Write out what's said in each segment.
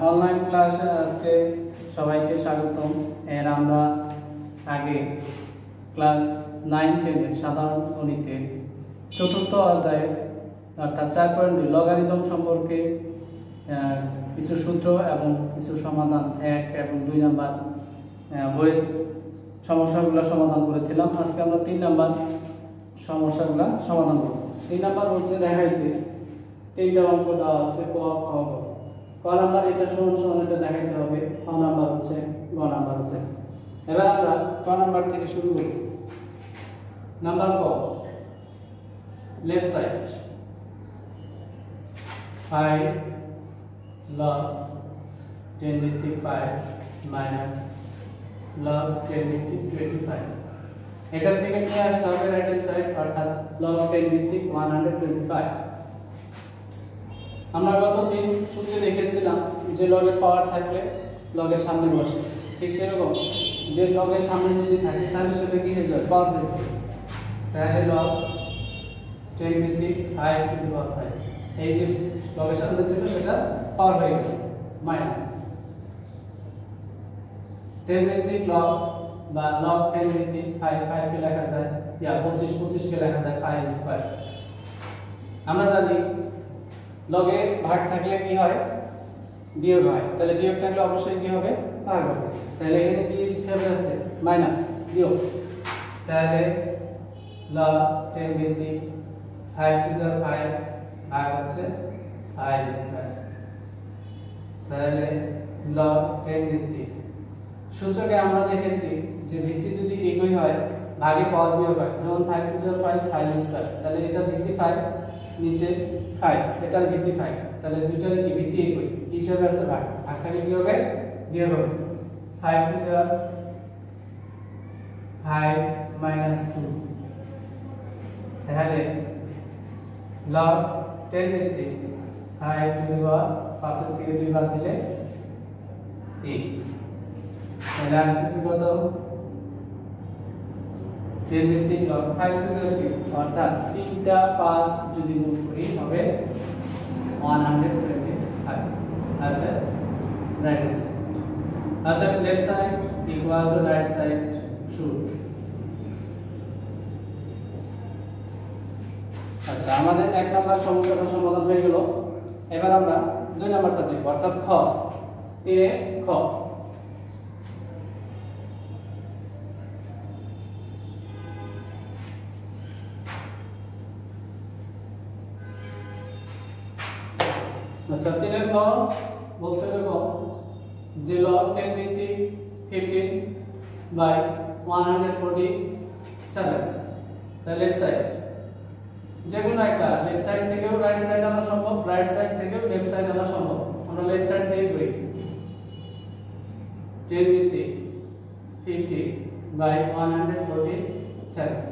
Online ক্লাসে আজকে সবাইকে স্বাগতম। এর আমরা আগে ক্লাস নাইন টেনের সাধারণ গণিতে চতুর্থ অধ্যায়ে অর্থাৎ চার পয়েন্ট দুই লগারিদম সম্পর্কে কিছু সূত্র এবং কিছু সমাধান এক এবং দুই নাম্বার বইয়ের সমস্যাগুলো সমাধান করেছিলাম। আজকে আমরা তিন নাম্বার সমস্যাগুলো সমাধান করব। তিন নাম্বার হচ্ছে দেখাইতে তিনটা অঙ্ক দেওয়া আছে ক নাম্বার এটা সমান সমান এটা দেখাইতে হবে। খ নাম্বার হচ্ছে গ নাম্বার হচ্ছে। এবার আমরা ক নাম্বার থেকে শুরু করি। নাম্বার ক। লেফট সাইড ফাইভ log 10 ভিত্তিক 5 মাইনাস log 10 ভিত্তিক 25 এটা থেকে নিয়ে আসতে হবে রাইট হ্যান্ড সাইড অর্থাৎ log 10 ভিত্তিক 125 আমরা গত দিন সূত্রে দেখেছিলাম যে লগের পাওয়ার থাকলে লগের সামনে বসে। ঠিক সেরকম? যে লগের সামনে যদি থাকে, তাহলে সেটা কি হয়ে যাবে? পাওয়ার বেস তাহলে লগ 10 ভিত্তিক 5 টু পাওয়ার 5 এই যে লগের সামনে ছিল, সেটা পাওয়ার হয়ে গেছে মাইনাস 10 ভিত্তিক লগ বা লগ 10 ভিত্তিক 5 5 কে লেখা যায় ইয়া 25 25 কে লেখা যায় 5 স্কয়ার আমরা জানি লগে ভাগ থাকলে কি হয়? বিয়োগ হয়। তাহলে বিয়োগ থাকলে অবশ্যই কি হবে? ভাগ হবে। তাহলে এখানে কি হিসাবে আছে মাইনাস বিয়োগ। তাহলে log 10 ভিত্তিক 5 টু দি 5 ভাগ হচ্ছে i স্কয়ার তাহলে log 10 ভিত্তিক সূচকে আমরা দেখেছি যে ভিত্তি যদি একই হয়, ভাগে পাওয়ার বিয়োগ হয়, যেমন 5 টু দি 5 5 স্কয়ার তাহলে এটা ভিত্তি 5 নিচে 5 এটার ভিত্তি 5 তাহলে দুইটার কি? ভিত্তি একই। কি হিসাবে আছে ভাগ ভাগ থাকলে কি হবে? বিয়োগ হবে। 5 টু দি 5 মাইনাস 2 তাহলে log 10 ভিত্তি 5 টু দি পাওয়ার পাশের থেকে দুই বাদ দিলে 3 তাহলে আসতেছে কত? 10 ভিত্তিক log 5 টু দি 3 অর্থাৎ তিনটা 5 যদি গুণ করি, হবে 125 অর্থাৎ রাইট সাইড অর্থাৎ left side equal to right side should আচ্ছা আমাদের এক নাম্বার সমস্যাটার সমাধান হয়ে গেল। এবার আমরা দুই নাম্বারটা দেখব, অর্থাৎ খ। তিনে খ। আচ্ছা তিনের খ বলছে এরকম যে log 10 ভিত্তিক 15 বাই 147 তাহলে লেফট সাইড যে কোনো একটা লেফট সাইড থেকেও রাইট সাইড আনা সম্ভব রাইট সাইড থেকেও লেফট সাইড আনা সম্ভব। আমরা লেফট সাইড থেকে করি। 10 ভিত্তিক 50 বাই 147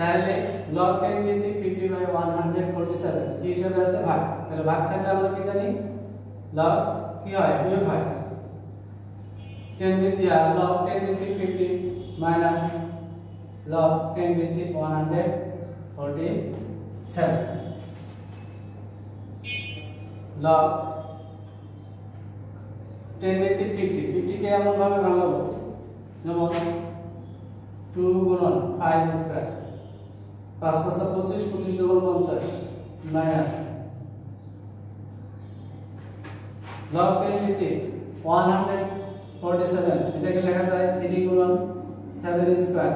তাহলে log 10 ভিত্তিক 50 বাই 147 কি হিসাবে আছে, ভাগ। তাহলে ভাগ থাকলে আমরা কি জানি? log কি হয়? বিয়োগ হয়। 10 ভিত্তিক log 10 ভিত্তিক 50 মাইনাস log 10 ভিত্তিক 147 log 10 ভিত্তিক 50 50 কে এমন ভাবে ভাঙাবো, যেমন 2 গুণন 5 স্কয়ার 5 পাঁচা 25 25 দুগুণ 50 মাইনাস log 10 ভিত্তিক 147 এটাকে লেখা যায় 3 গুণন 7 স্কয়ার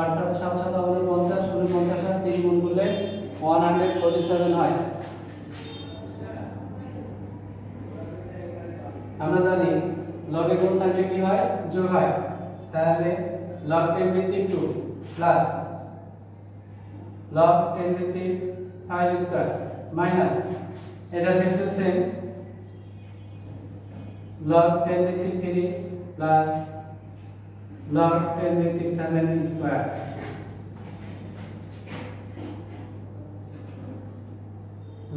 অর্থাৎ 7 7 আমাদের 50 ষোলো 50 আর 3 গুণ করলে 147 হয়। আমরা জানি লগে গুণ থাকলে কি হয়? যোগ হয়। তাহলে log 10 ভিত্তিক 2 প্লাস log 10 ভিত্তিক 5 স্কয়ার মাইনাস এটা ক্ষেত্রে সেম log 10 ভিত্তিক 3 প্লাস log 10 ভিত্তিক 7 স্কয়ার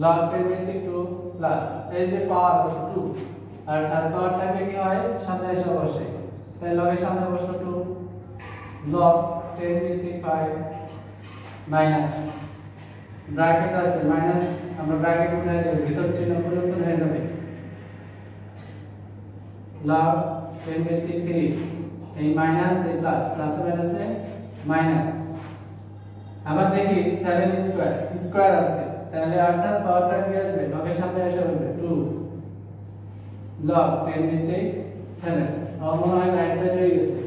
log 10 ভিত্তিক 2 প্লাস এই যে পাওয়ার আছে 2 আর তার পাওয়ার থাকলে কি হয়? সামনে এসে বসে। তাই এর সামনে বসল 2 log 10 ভিত্তিক 5 মাইনাস ব্র্যাকেট আছে মাইনাস আমরা ব্র্যাকেট উঠাই দেব, ভিতর চিহ্ন পরিবর্তন হয়ে যাবে। লগ 10 ভিত্তিক 3 এই মাইনাস এই প্লাস প্লাস মাইনাসে মাইনাস আবার দেখি 7 স্কয়ার স্কয়ার আছে, তাহলে অর্থাৎ পাওয়ারটা কি আসবে? লগের সামনে এসে বলবে 2 লগ 10 ভিত্তিক 7 আমার মনে হয় রাইট সাইড হয়ে গেছে।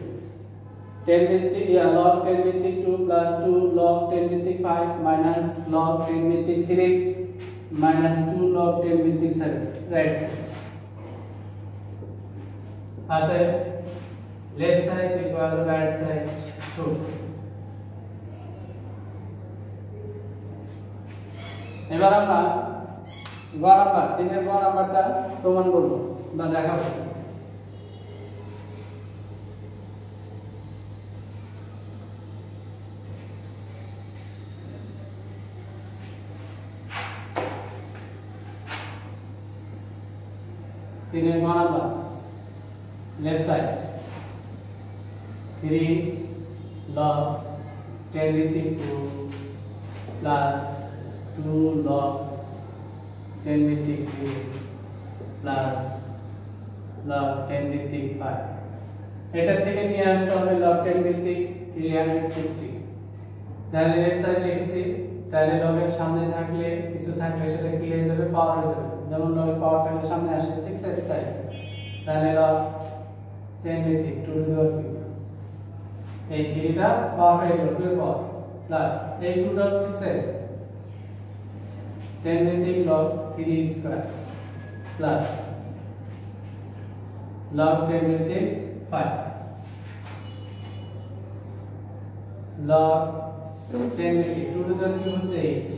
10 ভিত্তিক ইয়া log 10 ভিত্তিক 2 প্লাস 2 log 10 ভিত্তিক 5 মাইনাস log 10 ভিত্তিক 3 মাইনাস 2 log 10 ভিত্তিক 7 রাইট সাইড অতএব left side equal to right side true এবার আমরা গ নাম্বার তিনের গ নাম্বারটা প্রমাণ করব বা দেখাবো। তিনের গ number left side three log ten ভিত্তিক two plus two log ten ভিত্তিক থ্রি প্লাস লগ টেন ভিত্তিক ফাইভ এটার থেকে নিয়ে আসতে হবে লগ টেন ভিত্তিক থ্রি হান্ড্রেড সিক্সটি তাহলে লেফট সাইড লিখেছি তাহলে লগের সামনে থাকলে, কিছু থাকলে সেটা কি হয়ে যাবে? পাওয়ার হয়ে যাবে। যেমন লগের পাওয়ার থাকলে সামনে আসে, ঠিক আছে? তাই। তাহলে লগ টেন ভিত্তিক টু টু দেওয়ার কিউব এই থ্রিটা পাওয়ার হয়ে গেল টু পাওয়ার প্লাস এই টুটা ঠিক আছে? টেন ভিত্তিক log three square plus log 10 ভিত্তিক 5 log 10 ভিত্তিক 2 টু দ্য কিউব হচ্ছে 8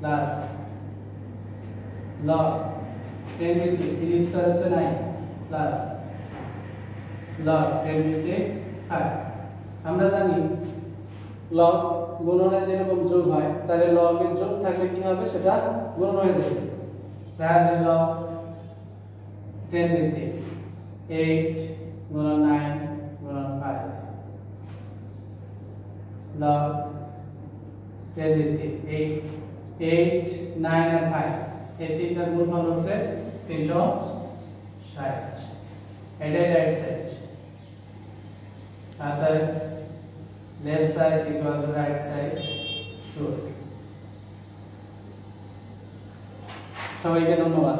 প্লাস log. 10 ভিত্তিক 3 স্কয়ার হচ্ছে 9 প্লাস log. 10 ভিত্তিক 5 আমরা জানি log গুণনে যেরকম যোগ হয়, তাহলে log এর যোগ থাকলে কি হবে? সেটা গুণন হয়ে যাবে। তাহলে log 10 ভিত্তিক 8 গুণন 9 গুণন 5 log 10 ভিত্তিক 8 8 9 আর 5 এই তিনটার গুণফল হচ্ছে 360 এটাই রাইট সাইড অর্থাৎ left side equal to right side should সবাইকে ধন্যবাদ।